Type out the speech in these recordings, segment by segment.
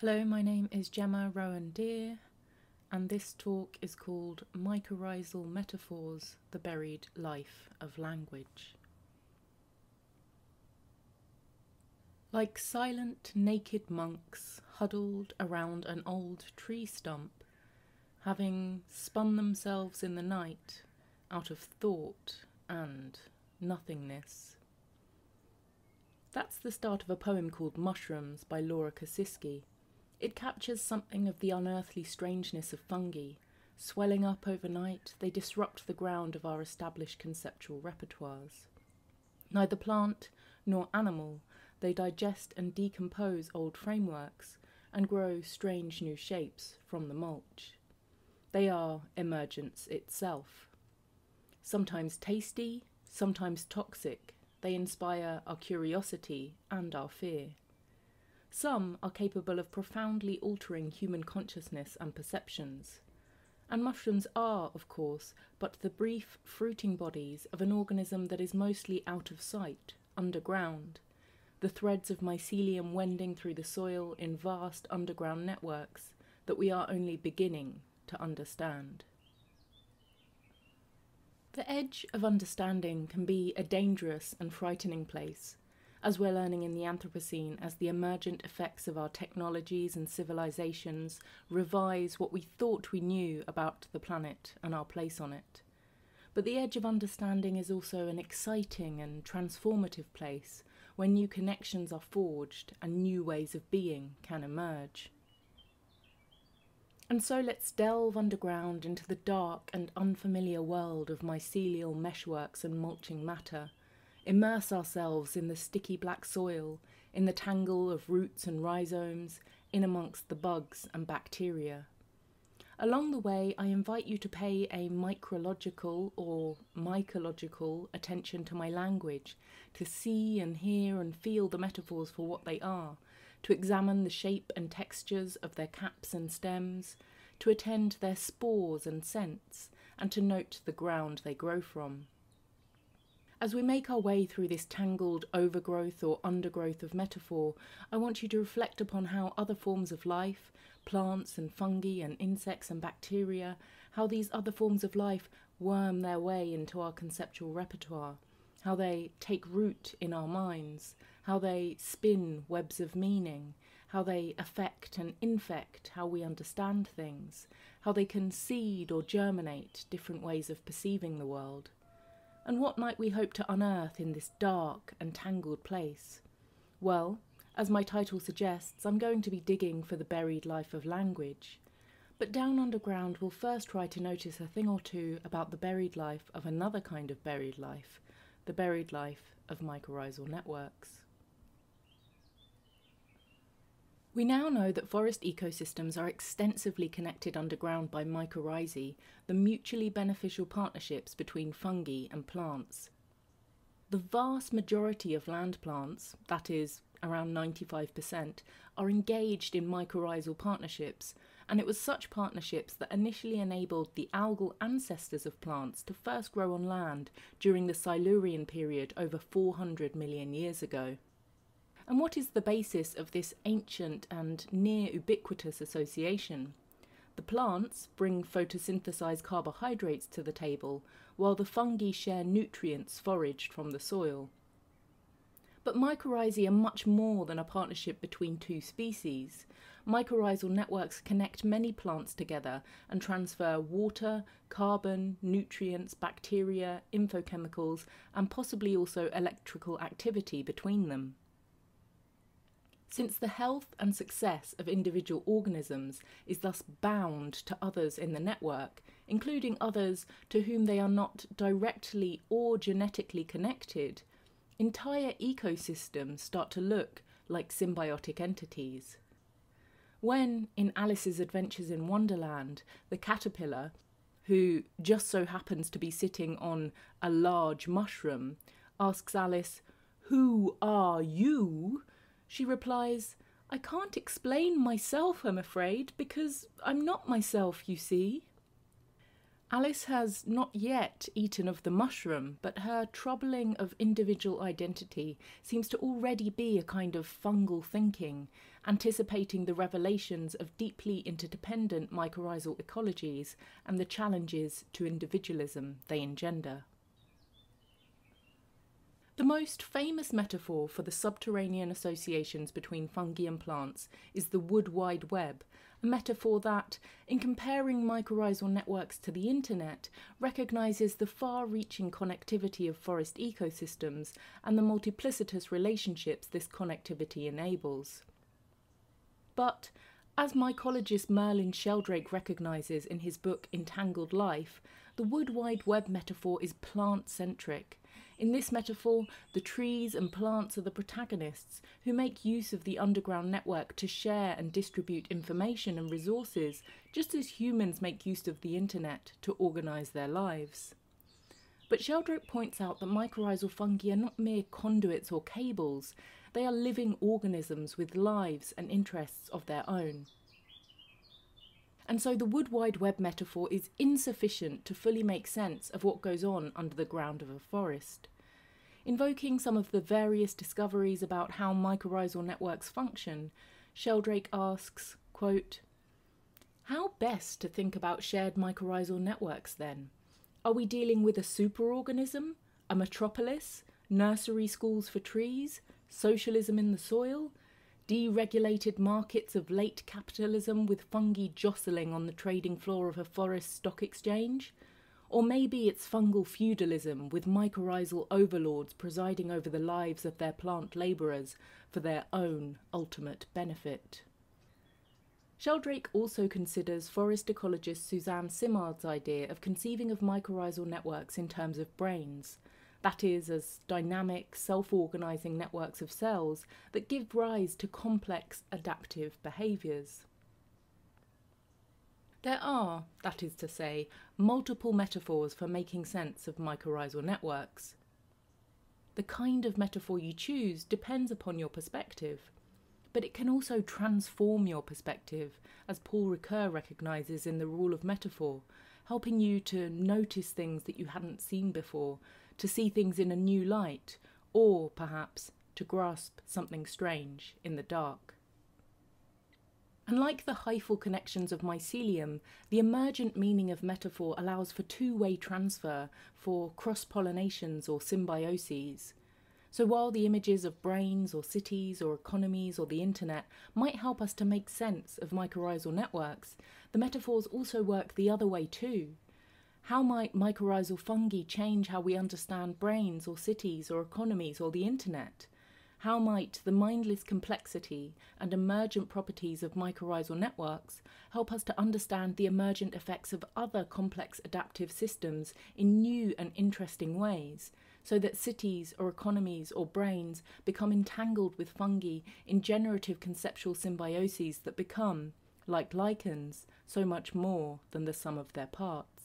Hello, my name is Jemma Rowan Deer, and this talk is called Mycorrhizal Metaphors The Buried Life of Language. Like silent, naked monks huddled around an old tree stump, having spun themselves in the night out of thought and nothingness. That's the start of a poem called Mushrooms by Laura Kasischke. It captures something of the unearthly strangeness of fungi. Swelling up overnight, they disrupt the ground of our established conceptual repertoires. Neither plant nor animal, they digest and decompose old frameworks and grow strange new shapes from the mulch. They are emergence itself. Sometimes tasty, sometimes toxic, they inspire our curiosity and our fear. Some are capable of profoundly altering human consciousness and perceptions. And mushrooms are, of course, but the brief fruiting bodies of an organism that is mostly out of sight, underground, the threads of mycelium wending through the soil in vast underground networks that we are only beginning to understand. The edge of understanding can be a dangerous and frightening place as we're learning in the Anthropocene, as the emergent effects of our technologies and civilizations revise what we thought we knew about the planet and our place on it. But the edge of understanding is also an exciting and transformative place where new connections are forged and new ways of being can emerge. And so let's delve underground into the dark and unfamiliar world of mycelial meshworks and mulching matter immerse ourselves in the sticky black soil, in the tangle of roots and rhizomes, in amongst the bugs and bacteria. Along the way, I invite you to pay a micrological or mycological attention to my language, to see and hear and feel the metaphors for what they are, to examine the shape and textures of their caps and stems, to attend their spores and scents, and to note the ground they grow from. As we make our way through this tangled overgrowth or undergrowth of metaphor, I want you to reflect upon how other forms of life, plants and fungi and insects and bacteria, how these other forms of life worm their way into our conceptual repertoire, how they take root in our minds, how they spin webs of meaning, how they affect and infect how we understand things, how they can seed or germinate different ways of perceiving the world. And what might we hope to unearth in this dark and tangled place? Well, as my title suggests, I'm going to be digging for the buried life of language. But down underground, we'll first try to notice a thing or two about the buried life of another kind of buried life, the buried life of mycorrhizal networks. We now know that forest ecosystems are extensively connected underground by mycorrhizae, the mutually beneficial partnerships between fungi and plants. The vast majority of land plants, that is, around 95%, are engaged in mycorrhizal partnerships, and it was such partnerships that initially enabled the algal ancestors of plants to first grow on land during the Silurian period over 400 million years ago. And what is the basis of this ancient and near ubiquitous association? The plants bring photosynthesized carbohydrates to the table, while the fungi share nutrients foraged from the soil. But mycorrhizae are much more than a partnership between two species. Mycorrhizal networks connect many plants together and transfer water, carbon, nutrients, bacteria, infochemicals, and possibly also electrical activity between them. Since the health and success of individual organisms is thus bound to others in the network, including others to whom they are not directly or genetically connected, entire ecosystems start to look like symbiotic entities. When, in Alice's Adventures in Wonderland, the caterpillar, who just so happens to be sitting on a large mushroom, asks Alice, Who are you? She replies, I can't explain myself, I'm afraid, because I'm not myself, you see. Alice has not yet eaten of the mushroom, but her troubling of individual identity seems to already be a kind of fungal thinking, anticipating the revelations of deeply interdependent mycorrhizal ecologies and the challenges to individualism they engender. The most famous metaphor for the subterranean associations between fungi and plants is the wood wide web, a metaphor that, in comparing mycorrhizal networks to the internet, recognises the far reaching connectivity of forest ecosystems and the multiplicitous relationships this connectivity enables. But, as mycologist Merlin Sheldrake recognises in his book Entangled Life, the wood wide web metaphor is plant centric in this metaphor, the trees and plants are the protagonists who make use of the underground network to share and distribute information and resources, just as humans make use of the internet to organise their lives. But Sheldrake points out that mycorrhizal fungi are not mere conduits or cables, they are living organisms with lives and interests of their own. And so the wood wide web metaphor is insufficient to fully make sense of what goes on under the ground of a forest. Invoking some of the various discoveries about how mycorrhizal networks function, Sheldrake asks, quote, How best to think about shared mycorrhizal networks then? Are we dealing with a superorganism, a metropolis, nursery schools for trees, socialism in the soil, deregulated markets of late capitalism with fungi jostling on the trading floor of a forest stock exchange? Or maybe it's fungal feudalism with mycorrhizal overlords presiding over the lives of their plant labourers for their own ultimate benefit. Sheldrake also considers forest ecologist Suzanne Simard's idea of conceiving of mycorrhizal networks in terms of brains, that is, as dynamic, self organising networks of cells that give rise to complex adaptive behaviours. There are, that is to say, multiple metaphors for making sense of mycorrhizal networks. The kind of metaphor you choose depends upon your perspective, but it can also transform your perspective, as Paul Ricoeur recognises in the rule of metaphor, helping you to notice things that you hadn't seen before to see things in a new light, or perhaps to grasp something strange in the dark. Unlike the hyphal connections of mycelium, the emergent meaning of metaphor allows for two way transfer for cross pollinations or symbioses. So while the images of brains or cities or economies or the internet might help us to make sense of mycorrhizal networks, the metaphors also work the other way too. How might mycorrhizal fungi change how we understand brains or cities or economies or the internet? How might the mindless complexity and emergent properties of mycorrhizal networks help us to understand the emergent effects of other complex adaptive systems in new and interesting ways, so that cities or economies or brains become entangled with fungi in generative conceptual symbioses that become, like lichens, so much more than the sum of their parts?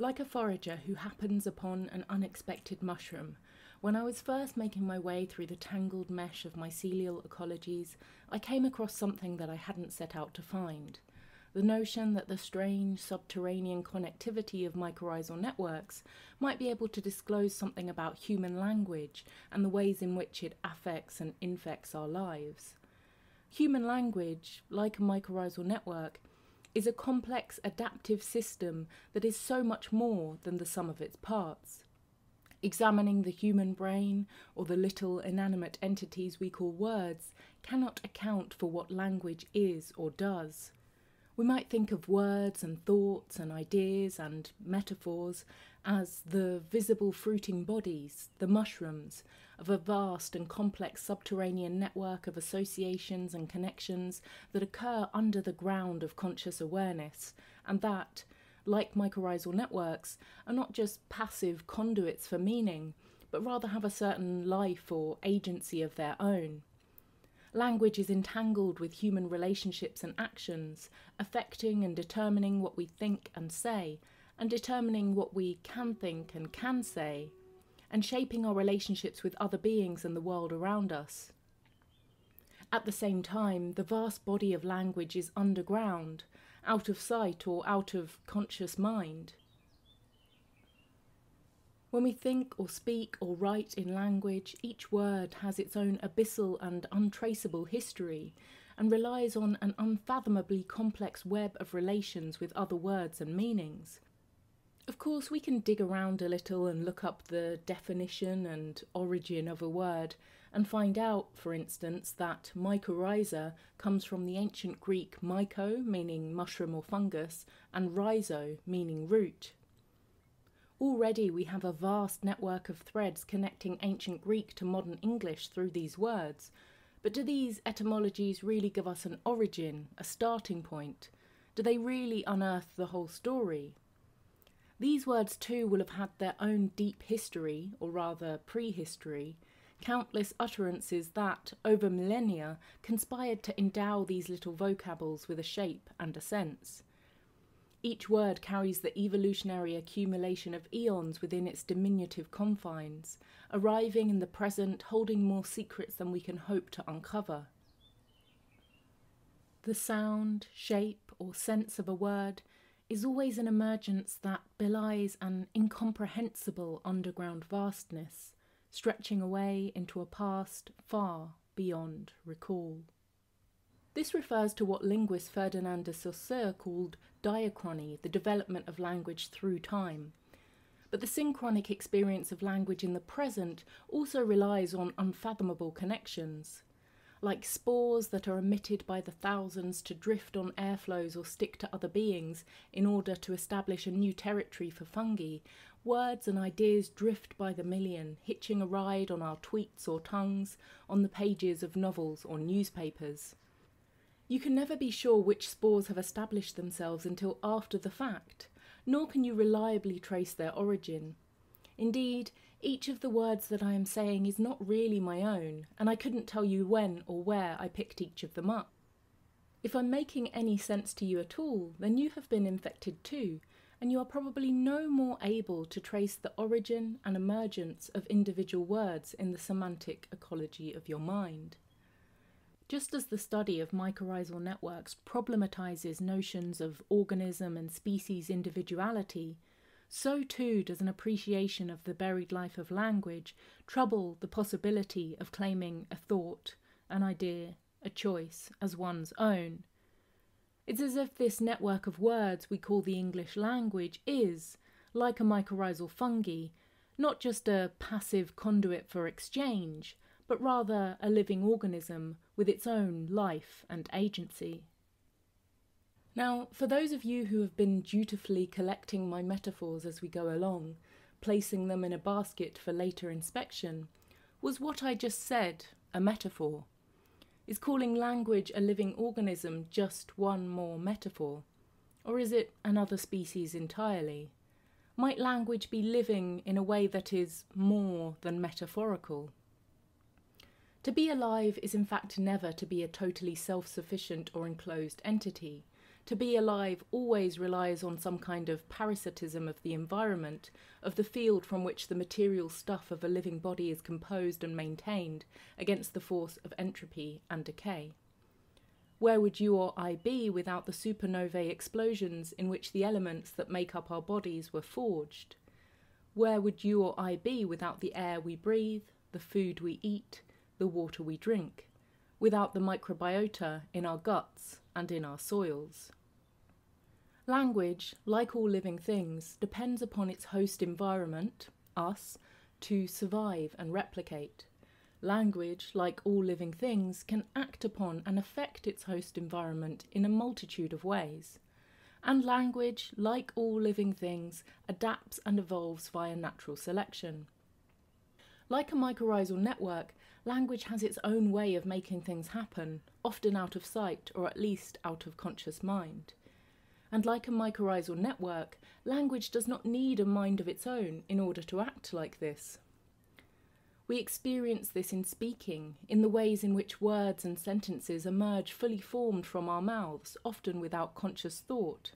Like a forager who happens upon an unexpected mushroom, when I was first making my way through the tangled mesh of mycelial ecologies, I came across something that I hadn't set out to find. The notion that the strange subterranean connectivity of mycorrhizal networks might be able to disclose something about human language and the ways in which it affects and infects our lives. Human language, like a mycorrhizal network, is a complex adaptive system that is so much more than the sum of its parts. Examining the human brain or the little inanimate entities we call words cannot account for what language is or does. We might think of words and thoughts and ideas and metaphors as the visible fruiting bodies, the mushrooms, of a vast and complex subterranean network of associations and connections that occur under the ground of conscious awareness, and that, like mycorrhizal networks, are not just passive conduits for meaning, but rather have a certain life or agency of their own. Language is entangled with human relationships and actions, affecting and determining what we think and say, and determining what we can think and can say, and shaping our relationships with other beings and the world around us. At the same time, the vast body of language is underground, out of sight or out of conscious mind. When we think or speak or write in language, each word has its own abyssal and untraceable history and relies on an unfathomably complex web of relations with other words and meanings. Of course, we can dig around a little and look up the definition and origin of a word and find out, for instance, that mycorrhiza comes from the ancient Greek myco, meaning mushroom or fungus, and rhizo, meaning root. Already we have a vast network of threads connecting ancient Greek to modern English through these words. But do these etymologies really give us an origin, a starting point? Do they really unearth the whole story? These words too will have had their own deep history, or rather prehistory, countless utterances that, over millennia, conspired to endow these little vocables with a shape and a sense. Each word carries the evolutionary accumulation of eons within its diminutive confines, arriving in the present holding more secrets than we can hope to uncover. The sound, shape, or sense of a word is always an emergence that belies an incomprehensible underground vastness, stretching away into a past far beyond recall. This refers to what linguist Ferdinand de Saussure called diachrony, the development of language through time. But the synchronic experience of language in the present also relies on unfathomable connections. Like spores that are emitted by the thousands to drift on airflows or stick to other beings in order to establish a new territory for fungi, words and ideas drift by the million, hitching a ride on our tweets or tongues, on the pages of novels or newspapers. You can never be sure which spores have established themselves until after the fact, nor can you reliably trace their origin. Indeed, each of the words that I am saying is not really my own, and I couldn't tell you when or where I picked each of them up. If I'm making any sense to you at all, then you have been infected too, and you are probably no more able to trace the origin and emergence of individual words in the semantic ecology of your mind. Just as the study of mycorrhizal networks problematizes notions of organism and species individuality, so too does an appreciation of the buried life of language trouble the possibility of claiming a thought, an idea, a choice as one's own. It's as if this network of words we call the English language is, like a mycorrhizal fungi, not just a passive conduit for exchange, but rather a living organism with its own life and agency. Now, for those of you who have been dutifully collecting my metaphors as we go along, placing them in a basket for later inspection, was what I just said a metaphor? Is calling language a living organism just one more metaphor? Or is it another species entirely? Might language be living in a way that is more than metaphorical? To be alive is in fact never to be a totally self sufficient or enclosed entity. To be alive always relies on some kind of parasitism of the environment, of the field from which the material stuff of a living body is composed and maintained against the force of entropy and decay. Where would you or I be without the supernovae explosions in which the elements that make up our bodies were forged? Where would you or I be without the air we breathe, the food we eat, the water we drink, without the microbiota in our guts and in our soils. Language, like all living things, depends upon its host environment, us, to survive and replicate. Language, like all living things, can act upon and affect its host environment in a multitude of ways. And language, like all living things, adapts and evolves via natural selection. Like a mycorrhizal network, language has its own way of making things happen, often out of sight or at least out of conscious mind. And like a mycorrhizal network, language does not need a mind of its own in order to act like this. We experience this in speaking, in the ways in which words and sentences emerge fully formed from our mouths, often without conscious thought.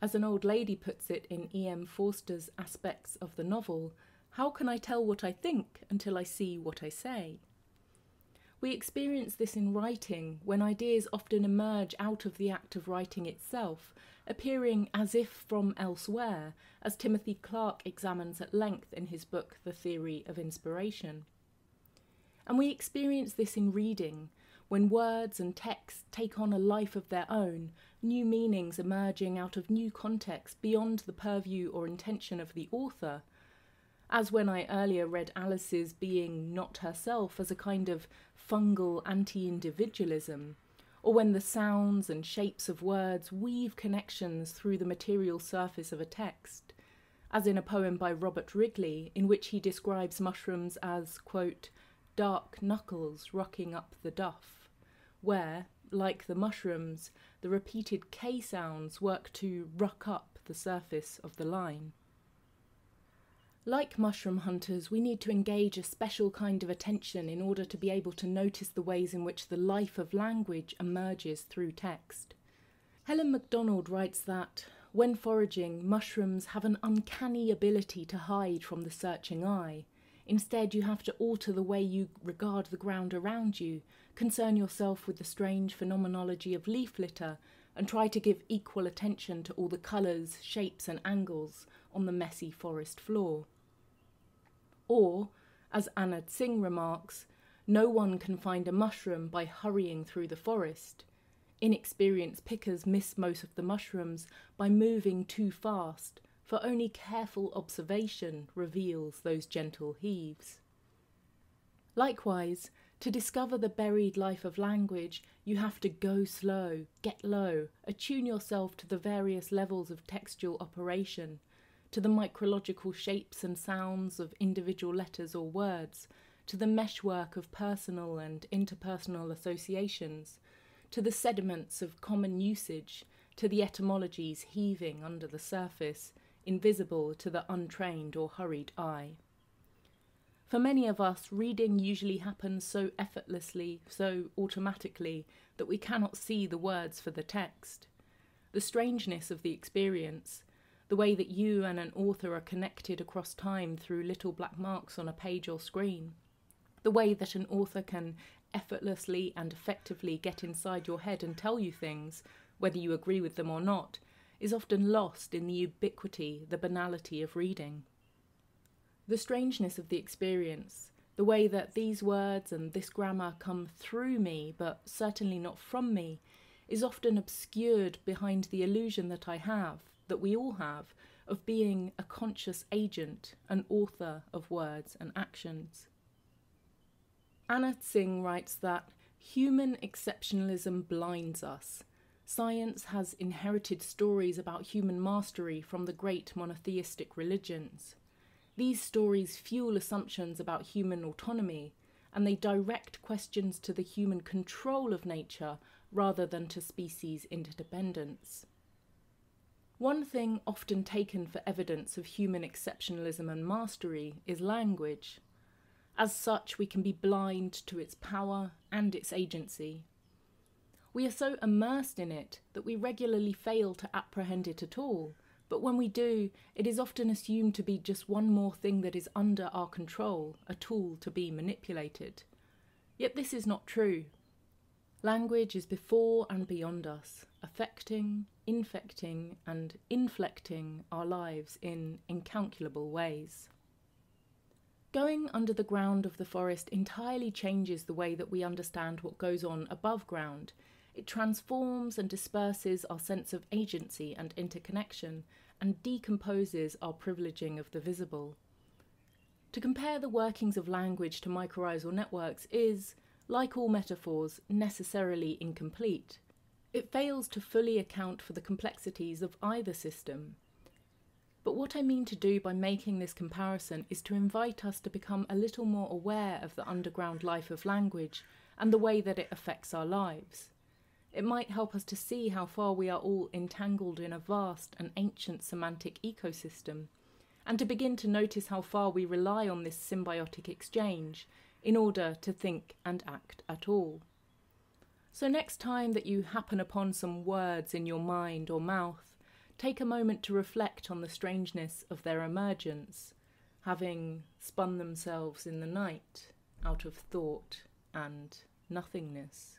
As an old lady puts it in E.M. Forster's Aspects of the Novel, how can I tell what I think until I see what I say? We experience this in writing, when ideas often emerge out of the act of writing itself, appearing as if from elsewhere, as Timothy Clark examines at length in his book The Theory of Inspiration. And we experience this in reading, when words and text take on a life of their own, new meanings emerging out of new contexts beyond the purview or intention of the author, as when I earlier read Alice's being not herself as a kind of fungal anti individualism, or when the sounds and shapes of words weave connections through the material surface of a text, as in a poem by Robert Wrigley, in which he describes mushrooms as, quote, dark knuckles rocking up the duff, where, like the mushrooms, the repeated K sounds work to ruck up the surface of the line. Like mushroom hunters, we need to engage a special kind of attention in order to be able to notice the ways in which the life of language emerges through text. Helen Macdonald writes that, when foraging, mushrooms have an uncanny ability to hide from the searching eye. Instead, you have to alter the way you regard the ground around you, concern yourself with the strange phenomenology of leaf litter, and try to give equal attention to all the colours, shapes, and angles on the messy forest floor. Or, as Anna Tsing remarks, no one can find a mushroom by hurrying through the forest. Inexperienced pickers miss most of the mushrooms by moving too fast, for only careful observation reveals those gentle heaves. Likewise, to discover the buried life of language, you have to go slow, get low, attune yourself to the various levels of textual operation, to the micrological shapes and sounds of individual letters or words, to the meshwork of personal and interpersonal associations, to the sediments of common usage, to the etymologies heaving under the surface, invisible to the untrained or hurried eye. For many of us, reading usually happens so effortlessly, so automatically, that we cannot see the words for the text. The strangeness of the experience, the way that you and an author are connected across time through little black marks on a page or screen, the way that an author can effortlessly and effectively get inside your head and tell you things, whether you agree with them or not, is often lost in the ubiquity, the banality of reading. The strangeness of the experience, the way that these words and this grammar come through me, but certainly not from me, is often obscured behind the illusion that I have that we all have of being a conscious agent, an author of words and actions. Anna Tsing writes that human exceptionalism blinds us. Science has inherited stories about human mastery from the great monotheistic religions. These stories fuel assumptions about human autonomy, and they direct questions to the human control of nature rather than to species interdependence. One thing often taken for evidence of human exceptionalism and mastery is language. As such, we can be blind to its power and its agency. We are so immersed in it that we regularly fail to apprehend it at all, but when we do, it is often assumed to be just one more thing that is under our control, a tool to be manipulated. Yet this is not true. Language is before and beyond us, affecting, infecting, and inflecting our lives in incalculable ways. Going under the ground of the forest entirely changes the way that we understand what goes on above ground. It transforms and disperses our sense of agency and interconnection and decomposes our privileging of the visible. To compare the workings of language to mycorrhizal networks is, like all metaphors, necessarily incomplete. It fails to fully account for the complexities of either system. But what I mean to do by making this comparison is to invite us to become a little more aware of the underground life of language and the way that it affects our lives. It might help us to see how far we are all entangled in a vast and ancient semantic ecosystem, and to begin to notice how far we rely on this symbiotic exchange in order to think and act at all. So, next time that you happen upon some words in your mind or mouth, take a moment to reflect on the strangeness of their emergence, having spun themselves in the night out of thought and nothingness,